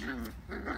Mm-hmm.